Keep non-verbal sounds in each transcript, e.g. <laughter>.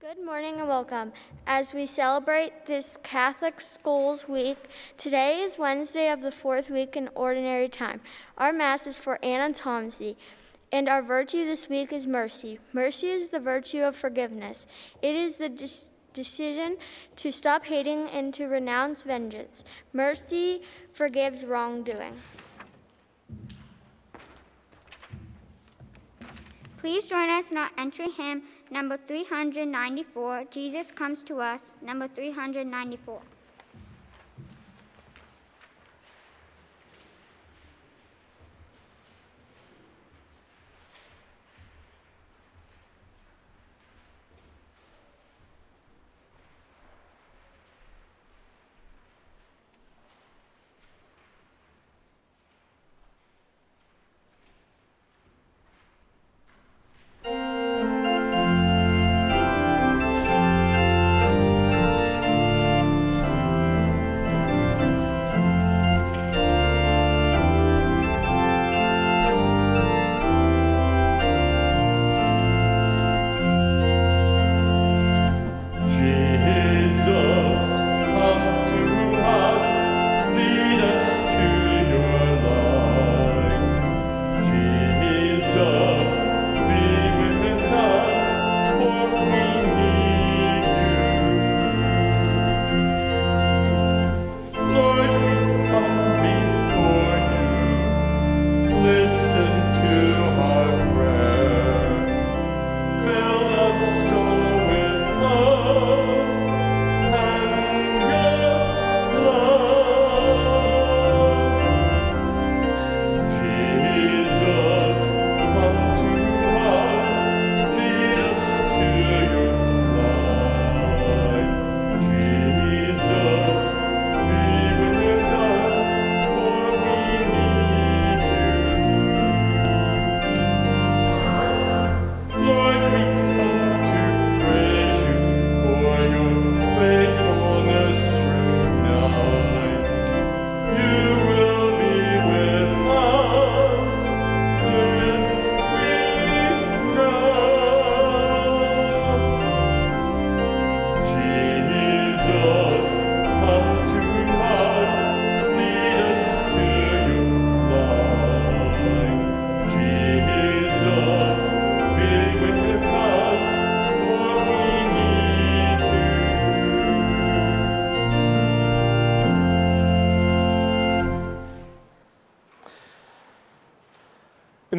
Good morning and welcome. As we celebrate this Catholic Schools Week, today is Wednesday of the fourth week in Ordinary Time. Our Mass is for Anna Tomsey, and our virtue this week is mercy. Mercy is the virtue of forgiveness. It is the de- decision to stop hating and to renounce vengeance. Mercy forgives wrongdoing. Please join us in our entry hymn number 394. Jesus comes to us, number 394.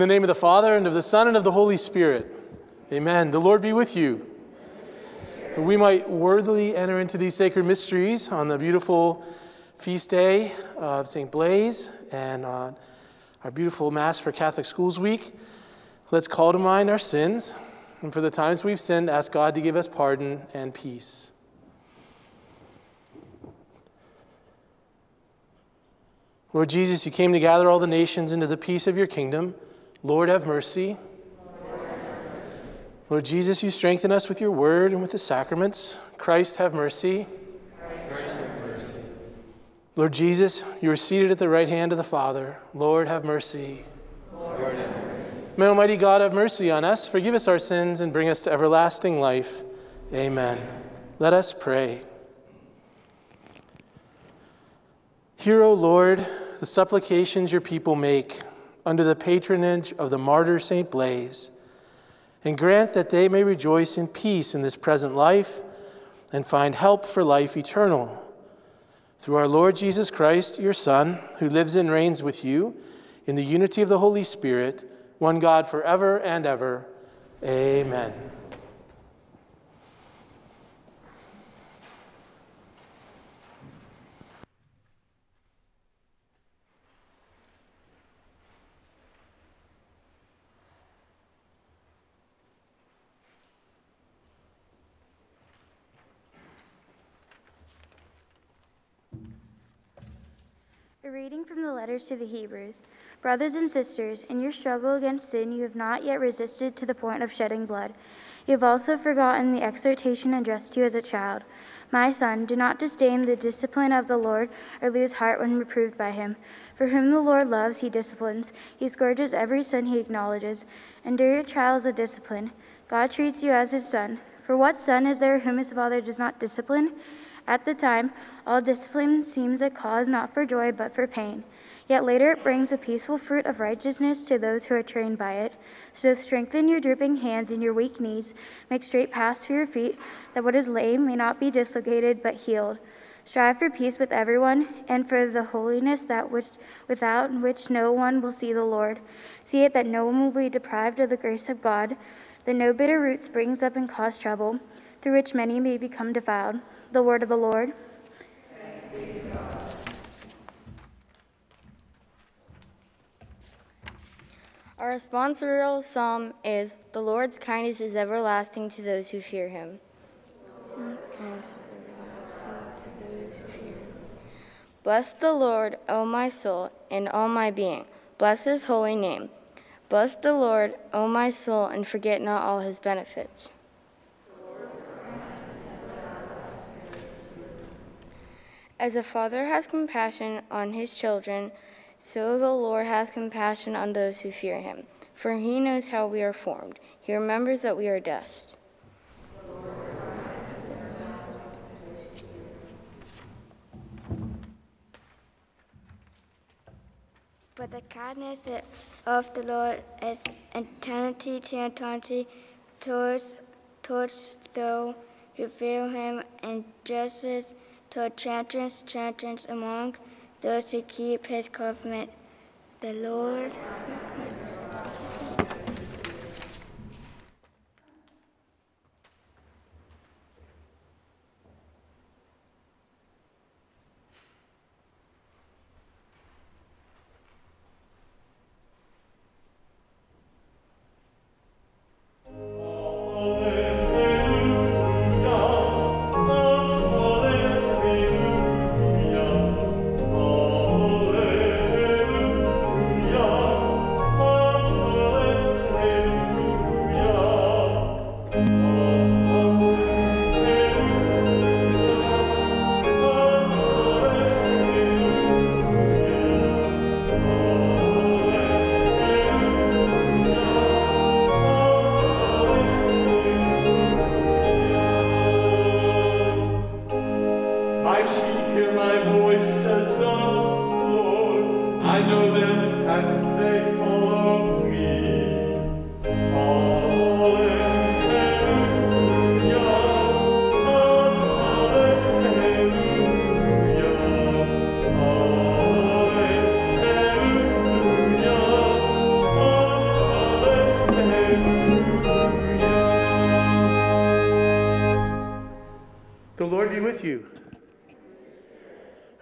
The name of the Father, and of the Son, and of the Holy Spirit. Amen. The Lord be with you. That we might worthily enter into these sacred mysteries on the beautiful feast day of St. Blaise and on our beautiful Mass for Catholic Schools Week. Let's call to mind our sins, and for the times we've sinned, ask God to give us pardon and peace. Lord Jesus, you came to gather all the nations into the peace of your kingdom. Lord, have mercy. Lord Jesus, you strengthen us with your word and with the sacraments. Christ, have mercy. Lord Jesus, you are seated at the right hand of the Father. Lord, have mercy. Lord, have mercy. May Almighty God have mercy on us, forgive us our sins, and bring us to everlasting life. Amen. Let us pray. Hear, O Lord, the supplications your people make under the patronage of the martyr St. Blaise, and grant that they may rejoice in peace in this present life and find help for life eternal. Through our Lord Jesus Christ, your Son, who lives and reigns with you in the unity of the Holy Spirit, one God forever and ever. Amen. A reading from the letters to the Hebrews. Brothers and sisters, in your struggle against sin, you have not yet resisted to the point of shedding blood. You have also forgotten the exhortation addressed to you as a child. My son, do not disdain the discipline of the Lord or lose heart when reproved by him. For whom the Lord loves, he disciplines. He scourges every son he acknowledges. Endure your trials of discipline. God treats you as his son. For what son is there whom his father does not discipline? At the time, all discipline seems a cause not for joy, but for pain. Yet later it brings a peaceful fruit of righteousness to those who are trained by it. So strengthen your drooping hands and your weak knees. Make straight paths for your feet, that what is lame may not be dislocated, but healed. Strive for peace with everyone, and for the holiness that which, without which no one will see the Lord. See it that no one will be deprived of the grace of God, that no bitter root springs up and cause trouble, through which many may become defiled. The word of the Lord. Our responsorial psalm is The Lord's kindness is everlasting to those who fear him. Bless the Lord, O my soul, and all my being. Bless his holy name. Bless the Lord, O my soul, and forget not all his benefits. As a father has compassion on his children, so the Lord has compassion on those who fear him. For he knows how we are formed, he remembers that we are dust. But the kindness of the Lord is eternity to eternity towards, towards those who fear him, and justice toward champions, champions among those who keep his covenant. The Lord.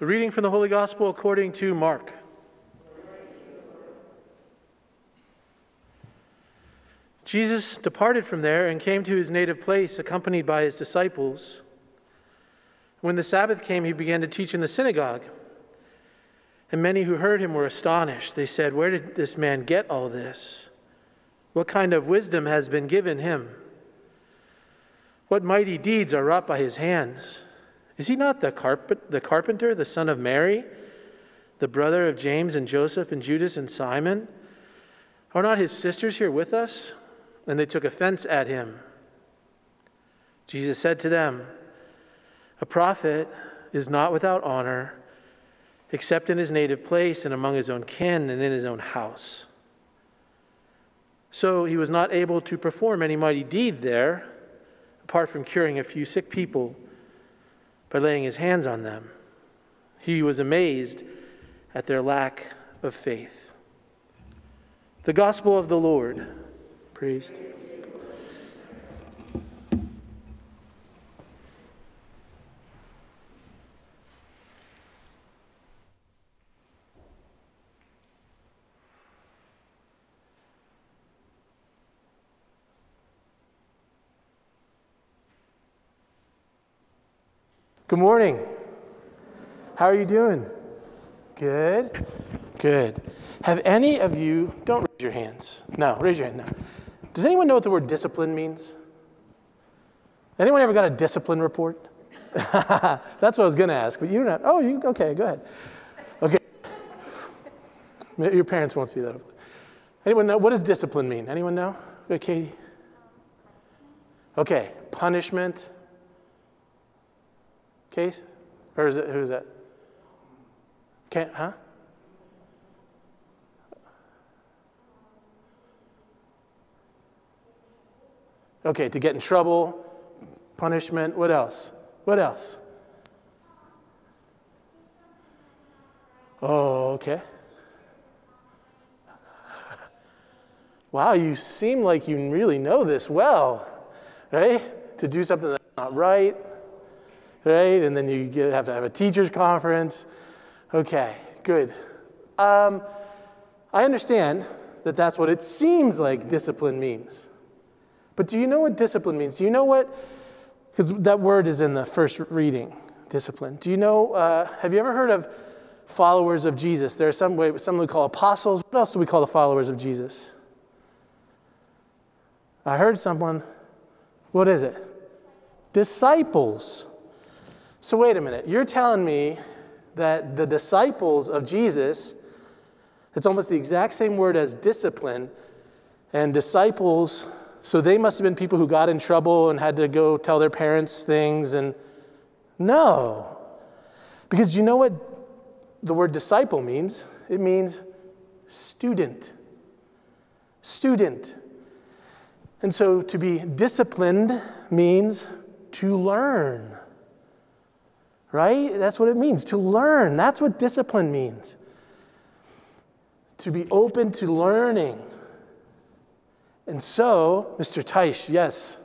A reading from the Holy Gospel according to Mark. Jesus departed from there and came to his native place, accompanied by his disciples. When the Sabbath came, he began to teach in the synagogue. And many who heard him were astonished. They said, Where did this man get all this? What kind of wisdom has been given him? What mighty deeds are wrought by his hands? Is he not the, carpet, the carpenter, the son of Mary, the brother of James and Joseph and Judas and Simon? Are not his sisters here with us? And they took offense at him. Jesus said to them, A prophet is not without honor except in his native place and among his own kin and in his own house. So he was not able to perform any mighty deed there, apart from curing a few sick people by laying his hands on them. He was amazed at their lack of faith. The gospel of the Lord. Praise Good morning. How are you doing? Good. Good. Have any of you, don't raise your hands. No, raise your hand. No. Does anyone know what the word discipline means? Anyone ever got a discipline report? <laughs> That's what I was going to ask, but you're not. Oh, you, okay, go ahead. Okay. Your parents won't see that. Anyone know? What does discipline mean? Anyone know? Okay, Katie? Okay, punishment. Case? Or is it, who's that? Can't, huh? Okay, to get in trouble, punishment. What else? What else? Oh, okay. <laughs> Wow, you seem like you really know this well, right? To do something that's not right, right? And then you get, have to have a teacher's conference. Okay, good. Um, I understand that that's what it seems like discipline means. But do you know what discipline means? Do you know what, because that word is in the first reading, discipline. Do you know, uh, have you ever heard of followers of Jesus? There are some way, some we call apostles. What else do we call the followers of Jesus? I heard someone, what is it? Disciples. So, wait a minute. You're telling me that the disciples of Jesus, it's almost the exact same word as discipline, and disciples, so they must have been people who got in trouble and had to go tell their parents things, and no. Because you know what the word disciple means? It means student. Student. And so to be disciplined means to learn. Right? That's what it means to learn. That's what discipline means. To be open to learning. And so, Mr. Teish, yes.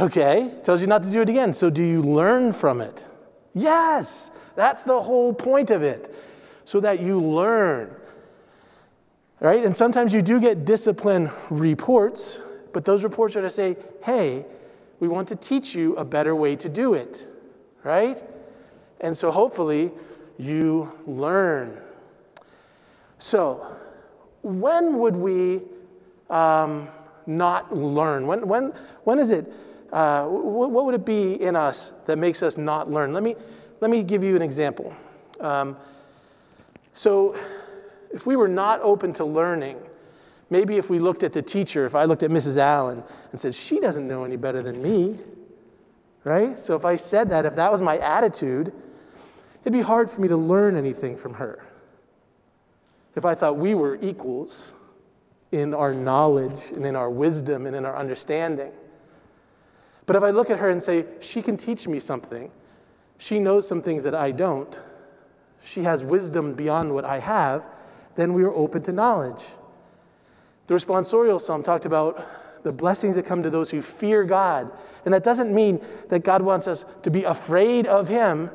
Okay, tells you not to do it again. So, do you learn from it? Yes, that's the whole point of it so that you learn. Right? And sometimes you do get discipline reports, but those reports are to say, hey, we want to teach you a better way to do it. Right? And so hopefully you learn. So, when would we um, not learn? When, when, when is it? Uh, what, would it be in us that makes us not learn? Let me, let me give you an example. Um, so, if we were not open to learning, maybe if we looked at the teacher, if I looked at Mrs. Allen and said, she doesn't know any better than me, right? So, if I said that, if that was my attitude, it'd be hard for me to learn anything from her. If I thought we were equals in our knowledge and in our wisdom and in our understanding. But if I look at her and say, she can teach me something, she knows some things that I don't, she has wisdom beyond what I have, then we are open to knowledge. The responsorial psalm talked about the blessings that come to those who fear God. And that doesn't mean that God wants us to be afraid of Him,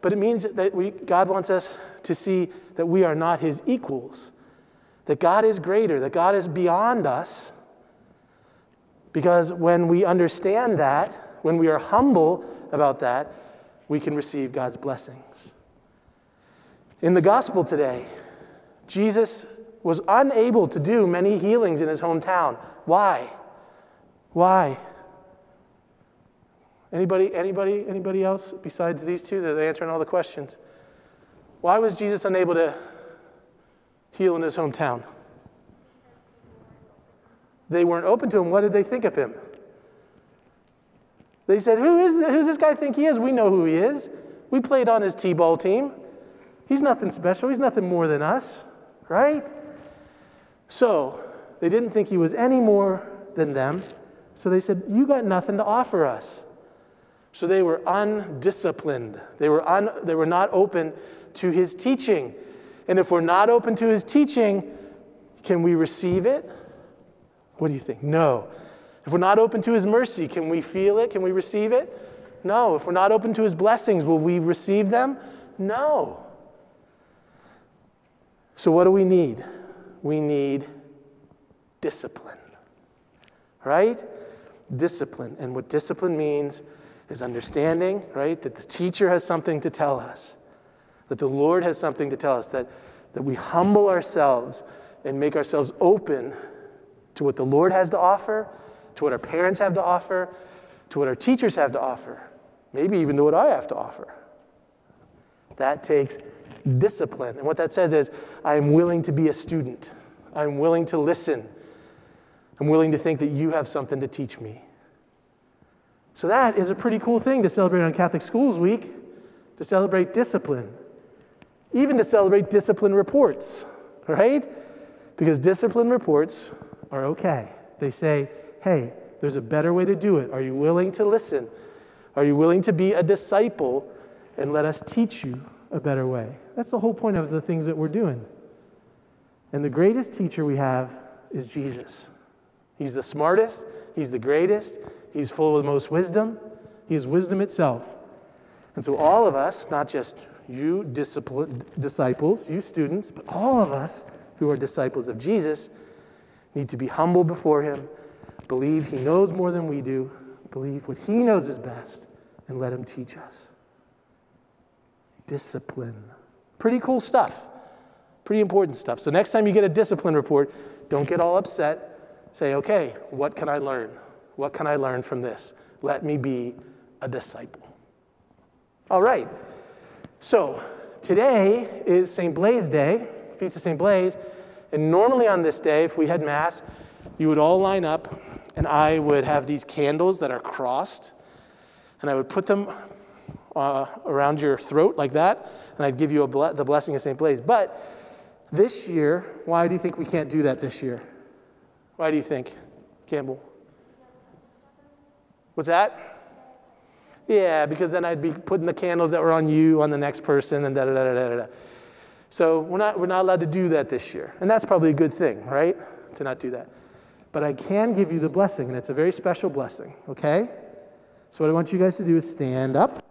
but it means that we, God wants us to see that we are not His equals, that God is greater, that God is beyond us. Because when we understand that, when we are humble about that, we can receive God's blessings. In the gospel today, Jesus was unable to do many healings in his hometown. Why? Why? Anybody, anybody, anybody else besides these two? that are answering all the questions. Why was Jesus unable to heal in his hometown? They weren't open to him. What did they think of him? They said, Who is this? Who's this guy think he is? We know who he is. We played on his T ball team. He's nothing special. He's nothing more than us, right? So they didn't think he was any more than them. So they said, You got nothing to offer us. So they were undisciplined. They were, un, they were not open to his teaching. And if we're not open to his teaching, can we receive it? What do you think? No. If we're not open to his mercy, can we feel it? Can we receive it? No. If we're not open to his blessings, will we receive them? No. So, what do we need? We need discipline, right? Discipline. And what discipline means is understanding, right? That the teacher has something to tell us, that the Lord has something to tell us, that, that we humble ourselves and make ourselves open to what the Lord has to offer, to what our parents have to offer, to what our teachers have to offer, maybe even to what I have to offer. That takes discipline. And what that says is, I am willing to be a student. I'm willing to listen. I'm willing to think that you have something to teach me. So that is a pretty cool thing to celebrate on Catholic Schools Week, to celebrate discipline, even to celebrate discipline reports, right? Because discipline reports are okay. They say, hey, there's a better way to do it. Are you willing to listen? Are you willing to be a disciple and let us teach you a better way? That's the whole point of the things that we're doing. And the greatest teacher we have is Jesus. He's the smartest, he's the greatest, he's full of the most wisdom, he is wisdom itself. And so, all of us, not just you disciples, you students, but all of us who are disciples of Jesus, need to be humble before him, believe he knows more than we do, believe what he knows is best, and let him teach us. Discipline. Pretty cool stuff. Pretty important stuff. So, next time you get a discipline report, don't get all upset Say, okay, what can I learn? What can I learn from this? Let me be a disciple. All right. So today is St. Blaise Day, Feast of St. Blaise. And normally on this day, if we had Mass, you would all line up, and I would have these candles that are crossed, and I would put them uh, around your throat like that, and I'd give you ble- the blessing of St. Blaise. But this year, why do you think we can't do that this year? Why do you think, Campbell? What's that? Yeah, because then I'd be putting the candles that were on you on the next person and da da da da da. So we're not, we're not allowed to do that this year. And that's probably a good thing, right? To not do that. But I can give you the blessing, and it's a very special blessing, okay? So what I want you guys to do is stand up.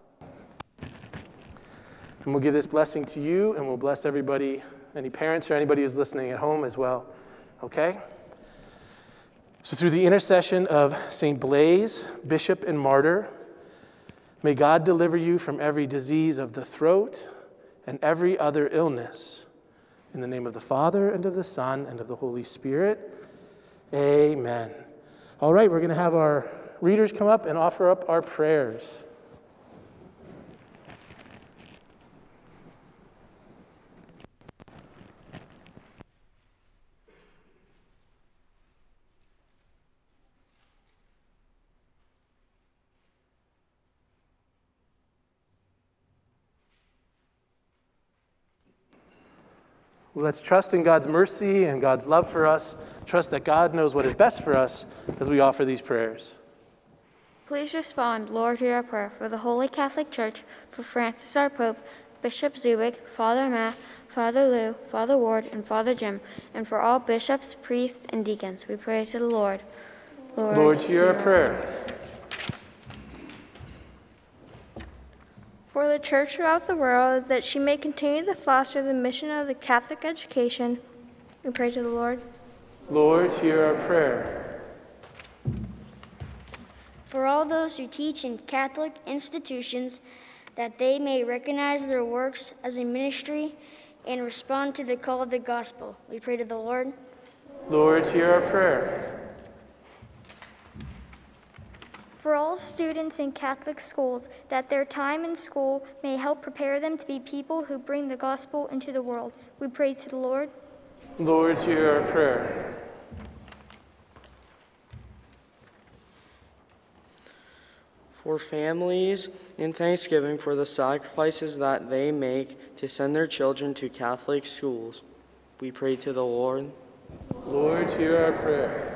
And we'll give this blessing to you, and we'll bless everybody, any parents or anybody who's listening at home as well, okay? So, through the intercession of St. Blaise, bishop and martyr, may God deliver you from every disease of the throat and every other illness. In the name of the Father, and of the Son, and of the Holy Spirit. Amen. All right, we're going to have our readers come up and offer up our prayers. Let's trust in God's mercy and God's love for us. Trust that God knows what is best for us as we offer these prayers. Please respond, Lord, hear our prayer for the Holy Catholic Church, for Francis our Pope, Bishop Zubik, Father Matt, Father Lou, Father Ward, and Father Jim, and for all bishops, priests, and deacons. We pray to the Lord. Lord, Lord hear our prayer. For the church throughout the world, that she may continue to foster the mission of the Catholic education. We pray to the Lord. Lord, hear our prayer. For all those who teach in Catholic institutions, that they may recognize their works as a ministry and respond to the call of the gospel. We pray to the Lord. Lord, hear our prayer for all students in Catholic schools, that their time in school may help prepare them to be people who bring the gospel into the world. We pray to the Lord. Lord, hear our prayer. For families in Thanksgiving for the sacrifices that they make to send their children to Catholic schools, we pray to the Lord. Lord, hear our prayer.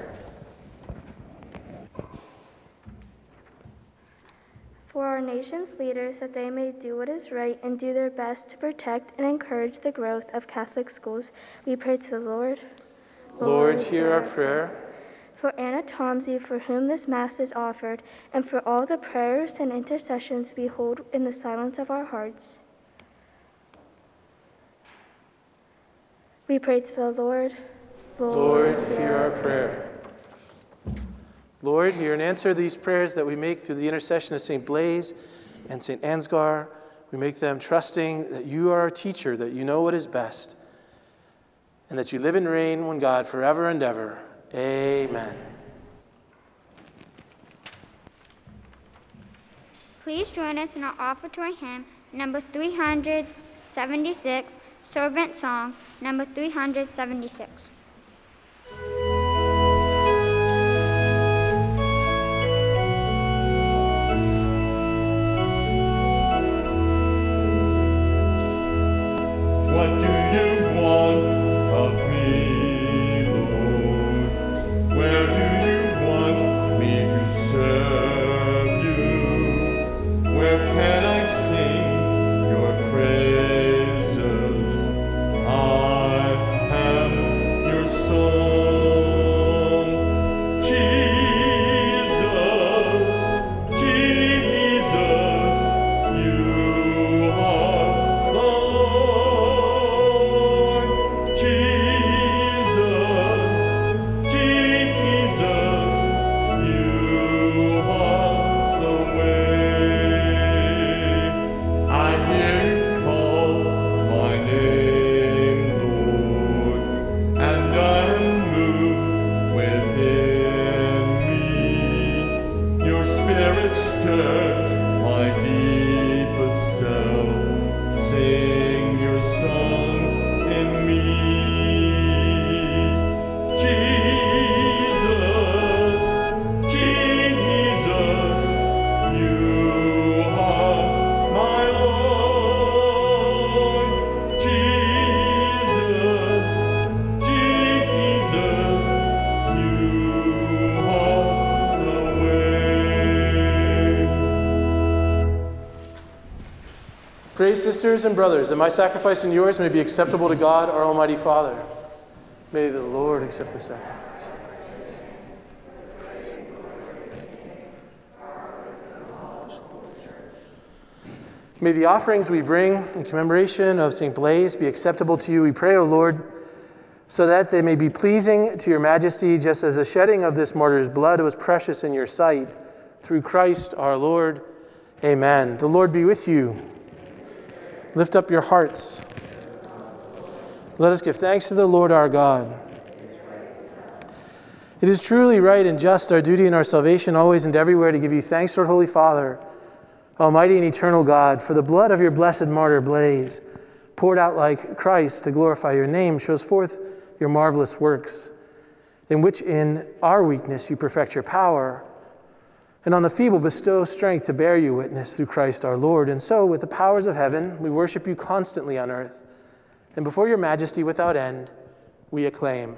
for our nation's leaders that they may do what is right and do their best to protect and encourage the growth of Catholic schools. We pray to the Lord. Lord, Lord hear our prayer. For Anna Tomsey, for whom this Mass is offered, and for all the prayers and intercessions we hold in the silence of our hearts. We pray to the Lord. Lord, Lord hear our prayer. Lord, hear and answer these prayers that we make through the intercession of St. Blaise and St. Ansgar. We make them trusting that you are our teacher, that you know what is best, and that you live and reign one God forever and ever. Amen. Please join us in our offertory hymn, number 376, Servant Song, number 376. Pray, sisters and brothers, that my sacrifice and yours may be acceptable to God, our Almighty Father. May the Lord accept the sacrifice. May the offerings we bring in commemoration of St. Blaise be acceptable to you, we pray, O Lord, so that they may be pleasing to your majesty, just as the shedding of this martyr's blood was precious in your sight. Through Christ our Lord. Amen. The Lord be with you. Lift up your hearts. Let us give thanks to the Lord our God. It is truly right and just, our duty and our salvation, always and everywhere, to give you thanks, Lord Holy Father, Almighty and eternal God, for the blood of your blessed martyr Blaise, poured out like Christ to glorify your name, shows forth your marvelous works, in which in our weakness you perfect your power, and on the feeble bestow strength to bear you witness through Christ our Lord. And so, with the powers of heaven, we worship you constantly on earth, and before your majesty without end, we acclaim.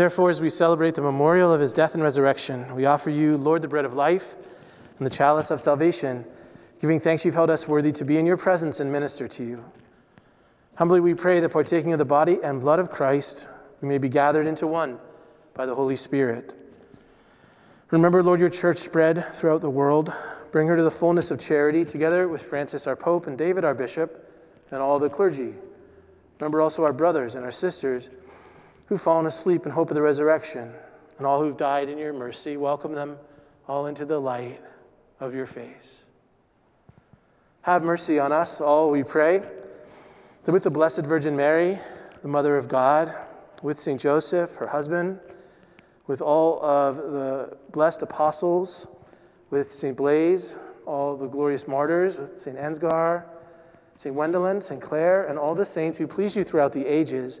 Therefore, as we celebrate the memorial of his death and resurrection, we offer you, Lord, the bread of life and the chalice of salvation, giving thanks you've held us worthy to be in your presence and minister to you. Humbly we pray that partaking of the body and blood of Christ, we may be gathered into one by the Holy Spirit. Remember, Lord, your church spread throughout the world. Bring her to the fullness of charity, together with Francis, our Pope, and David, our Bishop, and all the clergy. Remember also our brothers and our sisters who've fallen asleep in hope of the resurrection, and all who've died in your mercy. Welcome them all into the light of your face. Have mercy on us all, we pray, that with the Blessed Virgin Mary, the Mother of God, with St. Joseph, her husband, with all of the blessed apostles, with St. Blaise, all the glorious martyrs, with St. Ansgar, St. Wendelin, St. Clare, and all the saints who please you throughout the ages,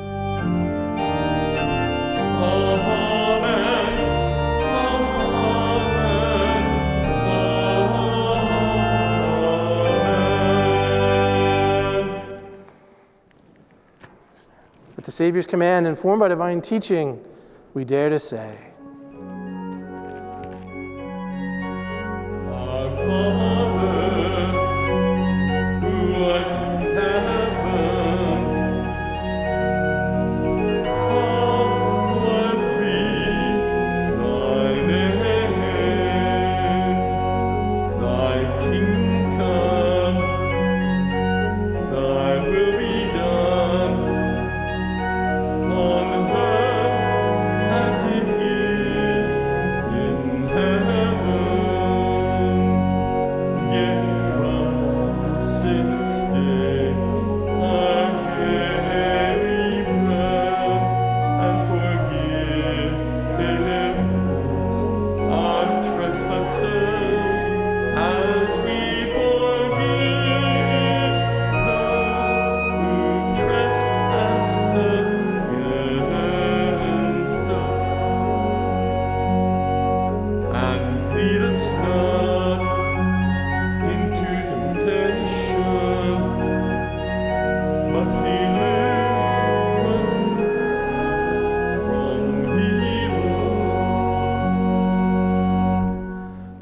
The Savior's command, informed by divine teaching, we dare to say, Our Father,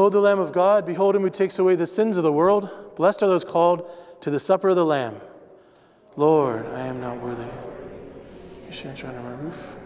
Behold the Lamb of God. Behold him who takes away the sins of the world. Blessed are those called to the supper of the Lamb. Lord, I am not worthy. You should enter under my roof.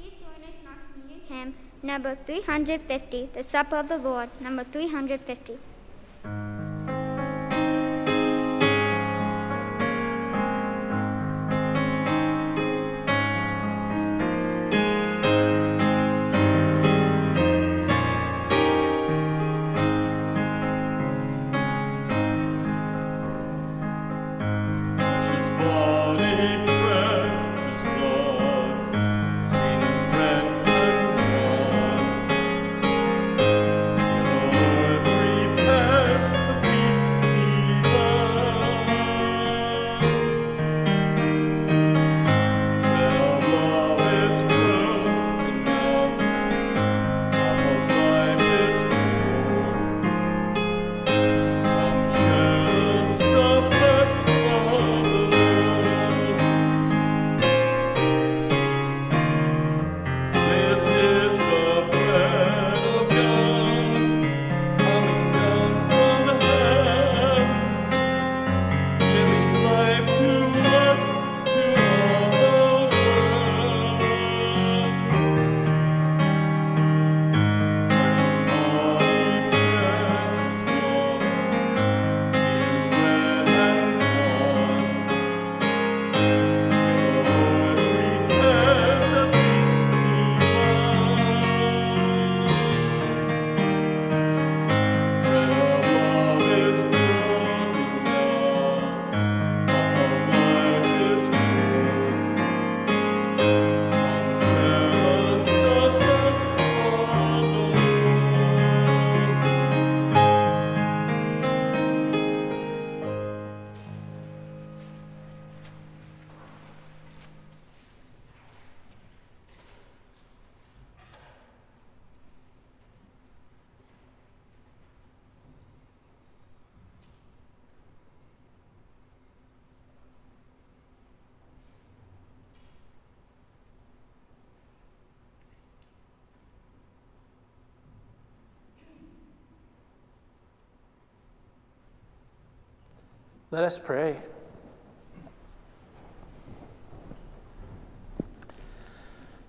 Please join us in our communion hymn number 350, The Supper of the Lord, number 350. Let us pray.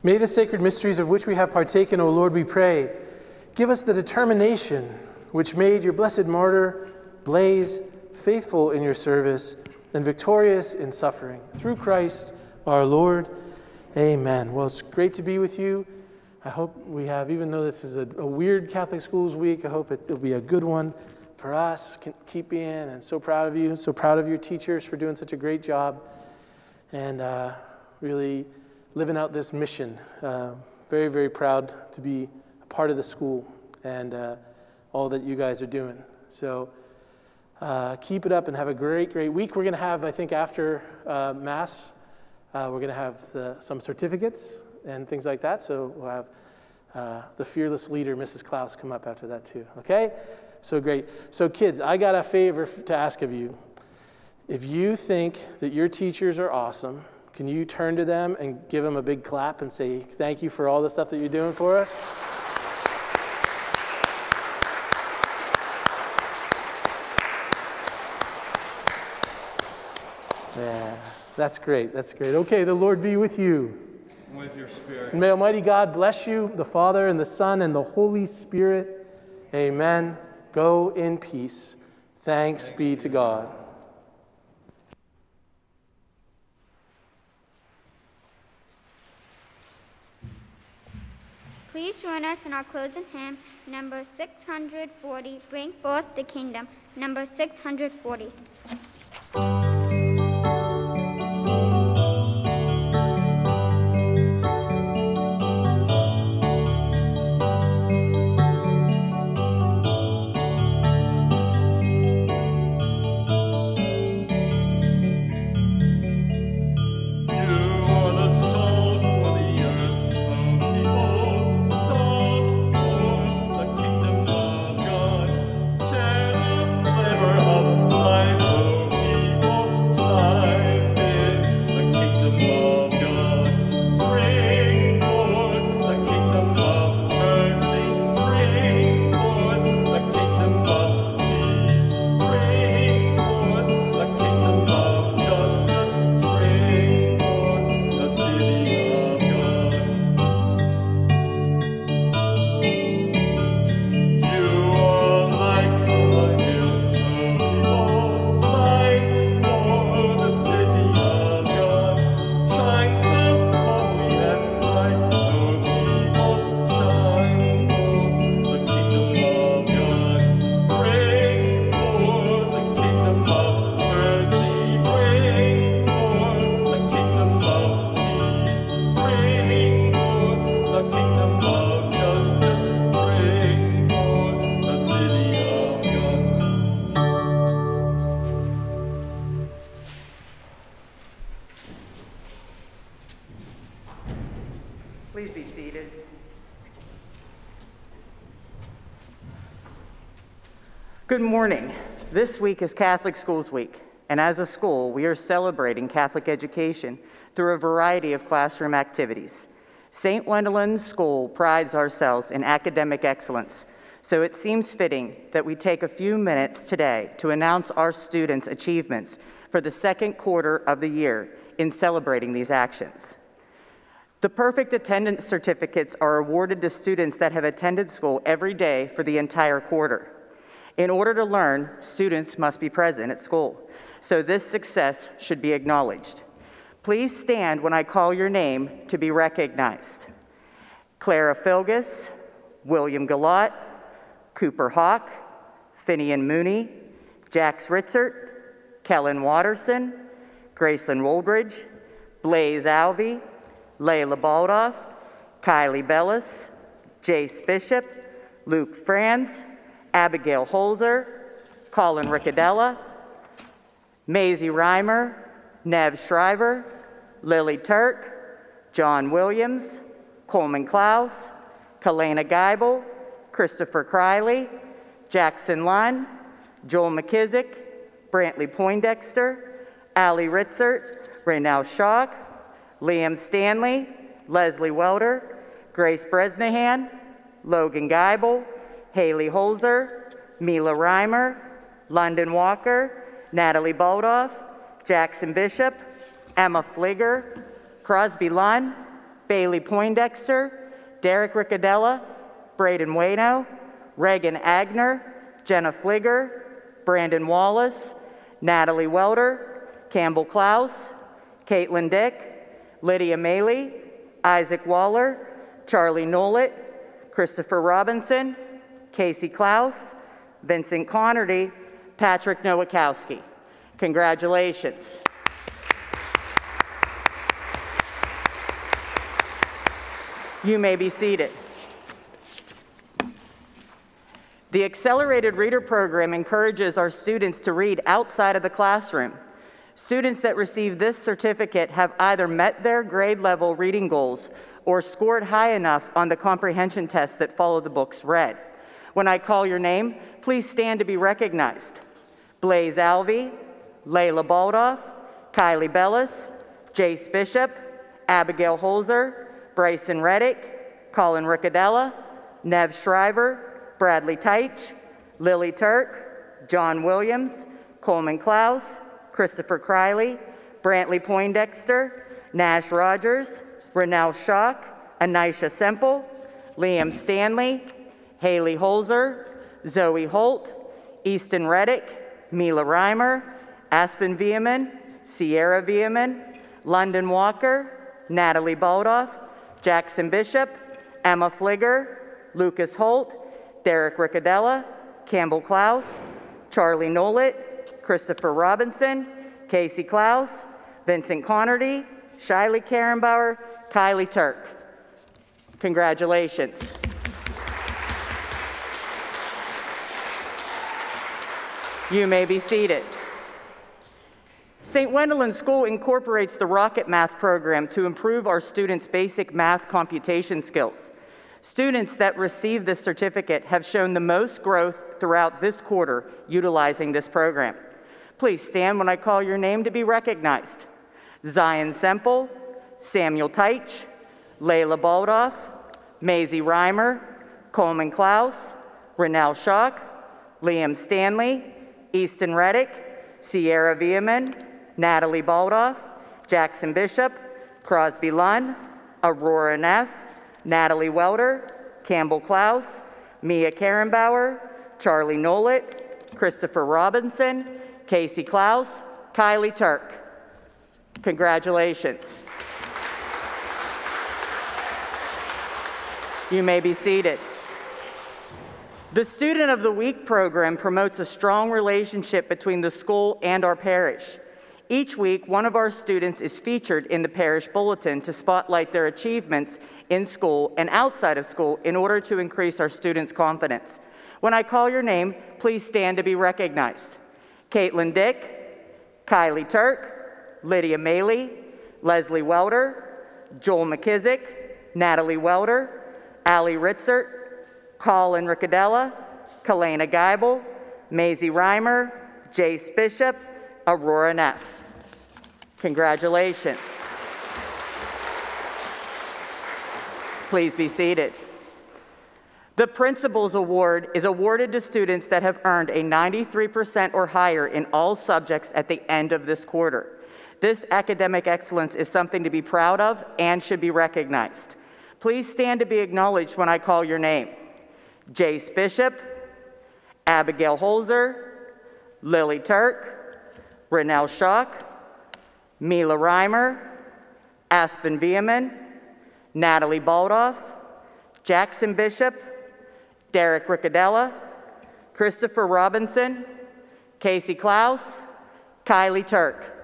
May the sacred mysteries of which we have partaken, O Lord, we pray, give us the determination which made your blessed martyr Blaise faithful in your service and victorious in suffering. Through Christ our Lord. Amen. Well, it's great to be with you. I hope we have, even though this is a, a weird Catholic Schools week, I hope it, will be a good one for us. Keep being, and so proud of you, so proud of your teachers for doing such a great job, and uh, really living out this mission. Uh, very, very proud to be a part of the school and uh, all that you guys are doing. So uh, keep it up and have a great, great week. We're going to have, I think, after uh, Mass, uh, we're going to have the, some certificates and things like that. So we'll have the fearless leader, Mrs. Klaus, come up after that too. Okay? So great. So, kids, I got a favor to ask of you. If you think that your teachers are awesome, can you turn to them and give them a big clap and say, Thank you for all the stuff that you're doing for us? Yeah, that's great. That's great. Okay, the Lord be with you. and with your spirit. And may Almighty God bless you, the Father, and the Son, and the Holy Spirit. Amen. Go in peace. Thanks be to God. Please join us in our closing hymn, number 640, Bring Forth the Kingdom, number 640. Please be seated. Good morning. This week is Catholic Schools Week, and as a school, we are celebrating Catholic education through a variety of classroom activities. St. Wendelin School prides ourselves in academic excellence, so it seems fitting that we take a few minutes today to announce our students' achievements for the second quarter of the year in celebrating these actions. The perfect attendance certificates are awarded to students that have attended school every day for the entire quarter. In order to learn, students must be present at school, so this success should be acknowledged. Please stand when I call your name to be recognized. Clara Filgus, William Galat, Cooper Hawk, Finian Mooney, Jax Ritzert, Kellen Watterson, Graceland Woldridge, Blaze Alvey, Layla Baldoff, Kylie Bellis, Jace Bishop, Luke Franz, Abigail Holzer, Colin Riccadella, Maisie Reimer, Nev Shriver, Lily Turk, John Williams, Coleman Klaus, Kalena Geibel, Christopher Criley, Jackson Lunn, Joel McKissick, Brantley Poindexter, Ali Ritzert, Raynell Schock, Liam Stanley, Leslie Welder, Grace Bresnahan, Logan Geibel, Haley Holzer, Mila Reimer, London Walker, Natalie Baldoff, Jackson Bishop, Emma Fligger, Crosby Lunn, Bailey Poindexter, Derek Riccadella, Braden Wayno, Reagan Agner, Jenna Fligger, Brandon Wallace, Natalie Welder, Campbell Klaus, Caitlin Dick, Lydia Maley, Isaac Waller, Charlie Nolet, Christopher Robinson, Casey Klaus, Vincent Connerty, Patrick Nowakowski. Congratulations. You may be seated. The Accelerated Reader Program encourages our students to read outside of the classroom. Students that receive this certificate have either met their grade level reading goals or scored high enough on the comprehension tests that follow the books read. When I call your name, please stand to be recognized. Blaze Alvey, Layla Baldoff, Kylie Bellis, Jace Bishop, Abigail Holzer, Bryson Reddick, Colin Riccadella, Nev Shriver, Bradley Teich, Lily Turk, John Williams, Coleman Klaus, Christopher Criley, Brantley Poindexter, Nash Rogers, Renell Schock, Anisha Semple, Liam Stanley, Haley Holzer, Zoe Holt, Easton Reddick, Mila Reimer, Aspen Vehman, Sierra Vehman, London Walker, Natalie Baldoff, Jackson Bishop, Emma Fligger, Lucas Holt, Derek Riccadella, Campbell Klaus, Charlie Nolet, Christopher Robinson, Casey Klaus, Vincent Connerty, Shiley Karenbauer, Kylie Turk. Congratulations. You may be seated. St. Wendelin School incorporates the Rocket Math program to improve our students' basic math computation skills. Students that receive this certificate have shown the most growth throughout this quarter utilizing this program. Please stand when I call your name to be recognized. Zion Semple, Samuel Teich, Layla Baldoff, Maisie Reimer, Coleman Klaus, Renell Schock, Liam Stanley, Easton Reddick, Sierra Vehman, Natalie Baldoff, Jackson Bishop, Crosby Lunn, Aurora Neff, Natalie Welder, Campbell Klaus, Mia Karenbauer, Charlie Nolet, Christopher Robinson, Casey Klaus, Kylie Turk. Congratulations. You may be seated. The Student of the Week program promotes a strong relationship between the school and our parish. Each week, one of our students is featured in the parish bulletin to spotlight their achievements in school and outside of school in order to increase our students' confidence. When I call your name, please stand to be recognized. Caitlin Dick, Kylie Turk, Lydia Maley, Leslie Welder, Joel McKissick, Natalie Welder, Allie Ritzert, Colin Riccadella, Kalena Geibel, Maisie Reimer, Jace Bishop, Aurora Neff. Congratulations. Please be seated. The Principals Award is awarded to students that have earned a 93% or higher in all subjects at the end of this quarter. This academic excellence is something to be proud of and should be recognized. Please stand to be acknowledged when I call your name. Jace Bishop, Abigail Holzer, Lily Turk, Renell Schock, Mila Reimer, Aspen Vehman, Natalie Baldoff, Jackson Bishop, Derek Riccadella, Christopher Robinson, Casey Klaus, Kylie Turk.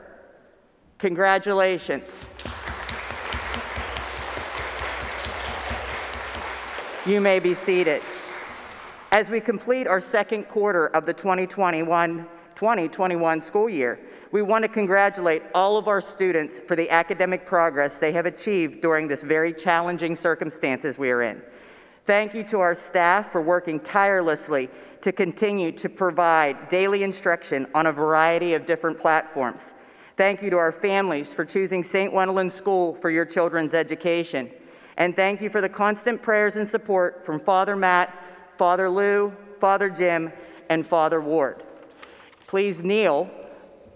Congratulations. You may be seated. As we complete our second quarter of the 2021-2021 school year, we want to congratulate all of our students for the academic progress they have achieved during this very challenging circumstances we are in. Thank you to our staff for working tirelessly to continue to provide daily instruction on a variety of different platforms. Thank you to our families for choosing St. Wendelin School for your children's education. And thank you for the constant prayers and support from Father Matt, Father Lou, Father Jim, and Father Ward. Please kneel.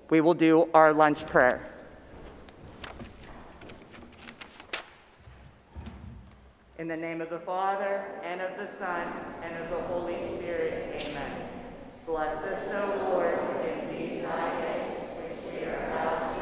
We will do our lunch prayer. In the name of the Father, and of the Son, and of the Holy Spirit, amen. Bless us, O Lord, in these thy gifts, which we are about to